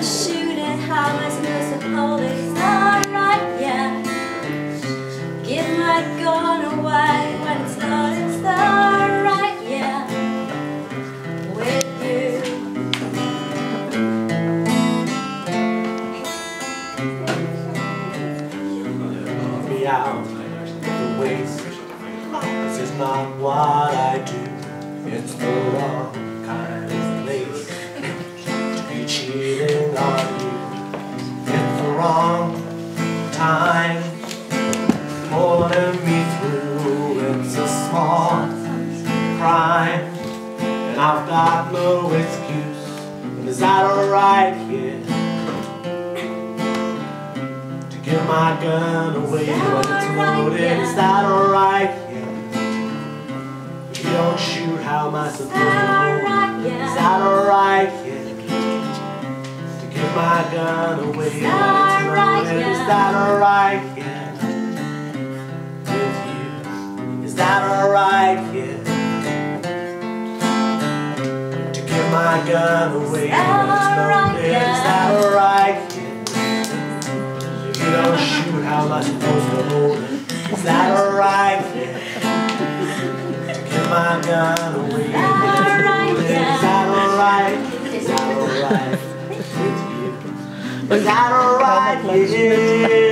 gonna shoot it How am I supposed to hold it? It's not right, yeah Give my gun away When it's not, it's not right, yeah With you. Be out the waste This is not what I do. It's the wrong kind. Wrong time pulling me through. It's a small crime, and I've got no excuse. Is that alright? Yeah to give my gun away when it's loaded. Is that alright? Yeah. If you don't shoot, how am I supposed to it? Is that alright? Yeah. Give my gun away when it's loaded. Is that alright? Yeah. With you. Is that alright? Yeah. To give my gun away when it's loaded. Is that alright? Yeah you don't shoot, how am I supposed to hold it? Is that alright? Yeah. To give my gun away. Is that alright? Yeah.